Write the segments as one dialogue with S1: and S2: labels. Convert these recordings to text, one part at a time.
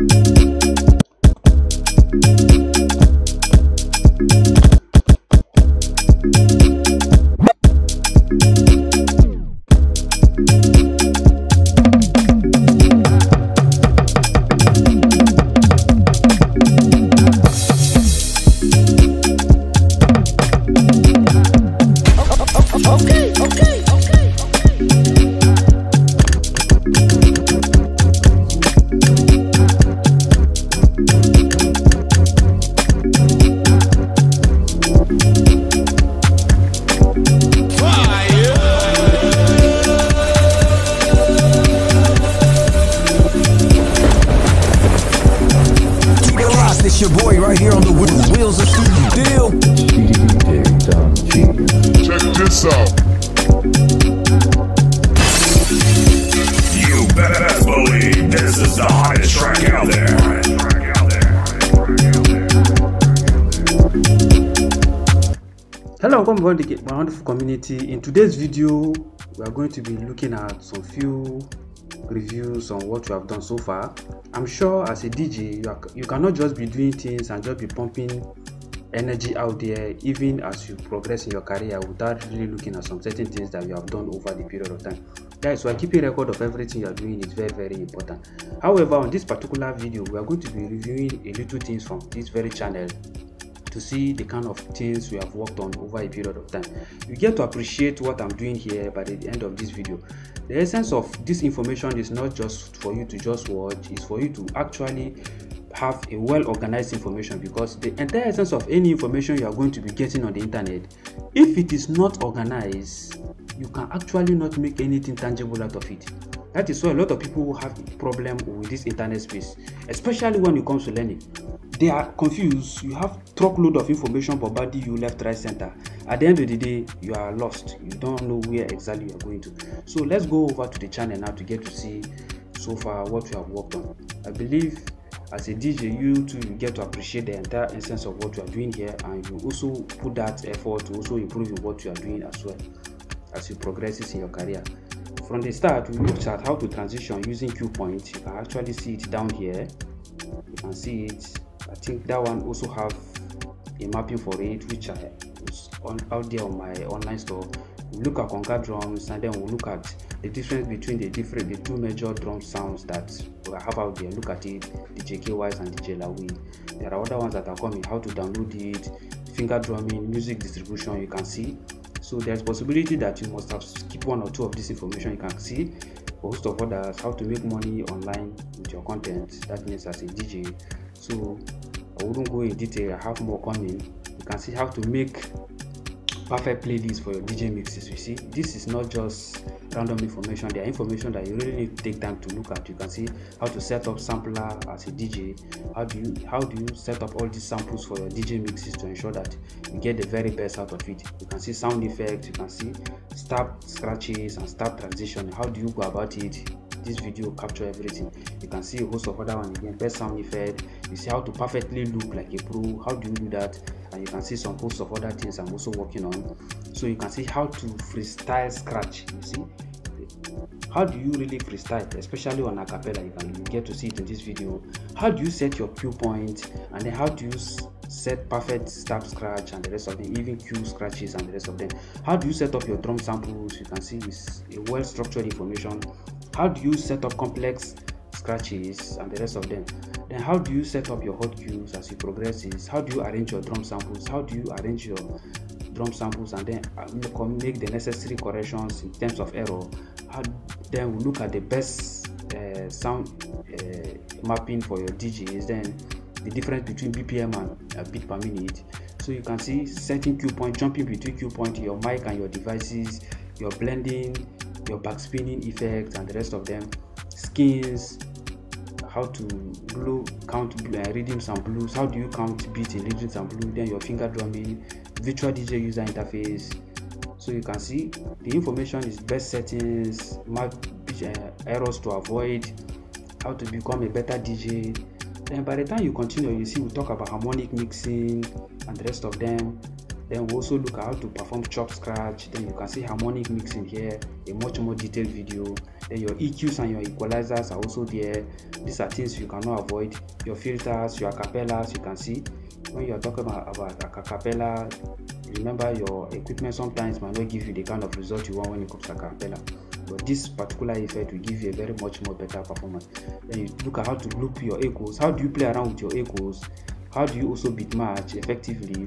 S1: Okay,
S2: out.
S3: You better believe this is the hottest track out there.
S4: Hello, welcome to my wonderful community. In today's video, we are going to be looking at some few reviews on what you have done so far. I'm sure as a DJ, you, are, you cannot just be doing things and just be pumping energy out there, even as you progress in your career, without really looking at some certain things that you have done over the period of time. Guys, so keeping record of everything you are doing is very, very important. However, on this particular video, we are going to be reviewing a little things from this very channel to see the kind of things we have worked on over a period of time. You get to appreciate what I'm doing here by the end of this video. The essence of this information is not just for you to just watch, it's for you to actually have a well organized information because the entire essence of any information you are going to be getting on the internet, if it is not organized, you can actually not make anything tangible out of it. That is why a lot of people have a problem with this internet space, especially when it comes to learning. They are confused. You have truckload of information bombarding you left, right, center. At the end of the day, you are lost. You don't know where exactly you are going to. So let's go over to the channel now to get to see so far what we have worked on. I believe as a DJ, you too get to appreciate the entire essence of what you are doing here, and you also put that effort to also improve what you are doing as well as you progresses in your career. From the start, we looked at how to transition using cue points. You can actually see it down here. You can see it. I think that one also have a mapping for it, which I is on out there on my online store. We look at conga drums and then we look at the difference between the different the two major drum sounds that we have out there. Look at it, the JKYs and the JLawi. There are other ones that are coming. How to download it, finger drumming, music distribution. You can see so there's possibility that you must have skipped one or two of this information you can see a host of others how to make money online with your content that means as a dj so i wouldn't go in detail i have more coming you can see how to make perfect playlist for your dj mixes you see. This is not just random information. There are information that you really need to take time to look at. You can see how to set up sampler as a dj how do you how do you set up all these samples for your dj mixes to ensure that you get the very best out of it? You can see sound effects. You can see start scratches and start transition. How do you go about it this video capture everything. You can see a host of other one again best sound effect you see how to perfectly look like a pro how do you do that? And you can see some host of other things i'm also working on. So you can see how to freestyle scratch you see? How do you really freestyle especially on acapella you can get to see it in this video. How do you set your cue point and then how do you set perfect stab scratch and the rest of them even cue scratches and the rest of them? How do you set up your drum samples? You can see it's a well structured information how do you set up complex scratches and the rest of them? Then how do you set up your hot cues as you progresses how do you arrange your drum samples? How do you arrange your drum samples and then uh, make the necessary corrections in terms of error? How, then we look at the best uh, sound uh, mapping for your DJs then the difference between BPM and uh, beat per minute. So you can see setting cue point jumping between cue point your mic and your devices your blending your backspinning effect and the rest of them. Skins how to blow count uh, rhythms and blues. How do you count beats in rhythms and blues? Then your finger drumming virtual dj user interface. So you can see the information is best settings mark uh, errors to avoid how to become a better dj then by the time you continue you see we talk about harmonic mixing and the rest of them then we also look at how to perform chop scratch then you can see harmonic mixing here a much more detailed video. Then your eqs and your equalizers are also there. These are things you cannot avoid. Your filters your acapellas you can see. When you are talking about, about acapella remember your equipment sometimes might not give you the kind of result you want when it comes to acapella but this particular effect will give you a very much more better performance. Then you look at how to loop your echoes. How do you play around with your echoes? How do you also beat match effectively?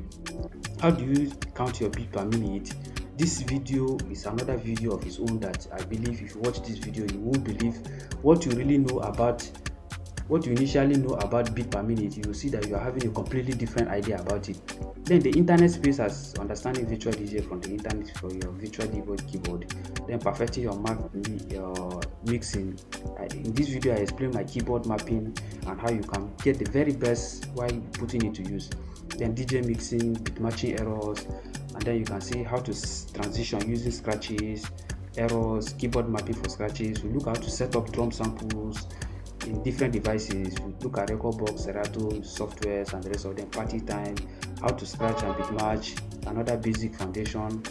S4: How do you count your beat per minute? This video is another video of its own that i believe if you watch this video you won't believe what you really know about what you initially know about beat per minute you will see that you are having a completely different idea about it. Then the internet space as understanding virtual dj from the internet for your virtual dj keyboard. Then perfecting your map your mixing. In this video i explain my keyboard mapping and how you can get the very best while putting it to use. Then dj mixing beat matching errors and then you can see how to transition using scratches errors keyboard mapping for scratches. We look how to set up drum samples in different devices. We look at Rekordbox, Serato softwares, and the rest of them. Party time, how to scratch and beat match, another basic foundation.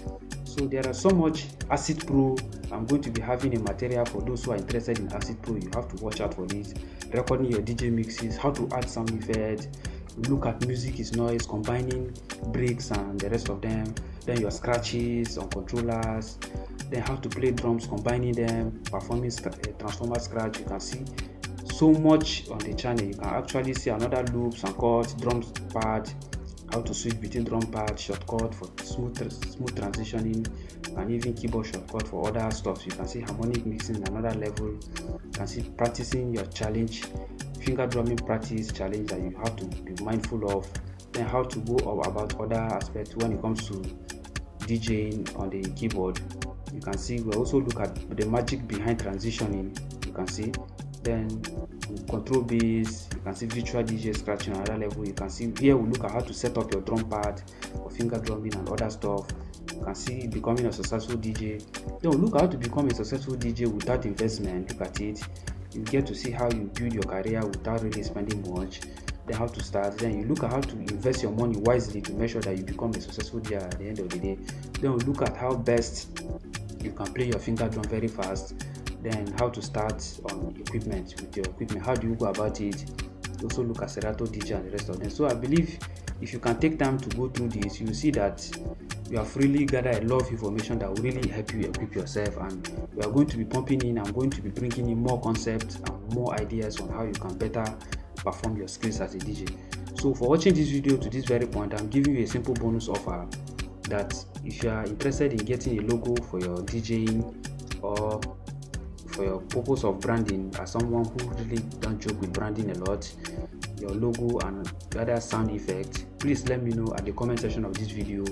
S4: So there are so much Acid Pro. I'm going to be having a material for those who are interested in Acid Pro. You have to watch out for this. Recording your DJ mixes, how to add sound effects. Look at music is noise, combining breaks and the rest of them. Then your scratches on controllers. Then how to play drums, combining them, performing eh, transformer scratch. You can see so much on the channel. You can actually see another loops and chords drum pad how to switch between drum pad shortcut for smooth smooth transitioning and even keyboard shortcut for other stuff. You can see harmonic mixing another level. You can see practicing your challenge finger drumming practice challenge that you have to be mindful of. Then how to go about other aspects when it comes to djing on the keyboard. You can see we also look at the magic behind transitioning. You can see then control bass you can see virtual dj scratching another level. You can see here we look at how to set up your drum pad for finger drumming and other stuff. You can see becoming a successful dj then we look at how to become a successful dj without investment. Look at it. You get to see how you build your career without really spending much. Then how to start. Then you look at how to invest your money wisely to make sure that you become a successful dj at the end of the day. Then we look at how best you can play your finger drum very fast then how to start on equipment with your equipment. How do you go about it? Also look at serato dj and the rest of them. So i believe if you can take time to go through this you see that you have really gathered a lot of information that will really help you equip yourself. And we are going to be pumping in i'm going to be bringing in more concepts and more ideas on how you can better perform your skills as a dj so for watching this video to this very point i'm giving you a simple bonus offer that if you are interested in getting a logo for your djing or for your purpose of branding as someone who really don't joke with branding a lot your logo and other sound effects please let me know at the comment section of this video.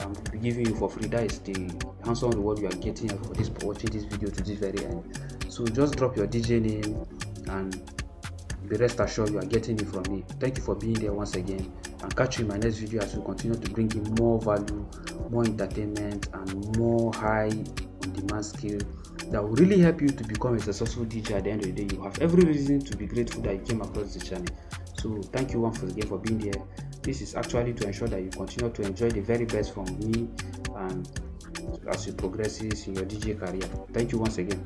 S4: I'm giving you for free. That is the handsome reward you are getting for this for watching this video to this very end. So just drop your dj name and be rest assured you are getting it from me. Thank you for being there once again. And catch you in my next video as we continue to bring you more value more entertainment and more high demand skill that will really help you to become a successful DJ at the end of the day. You have every reason to be grateful that you came across the channel. So thank you once again for being here. This is actually to ensure that you continue to enjoy the very best from me and as you progresses in your DJ career. Thank you once again.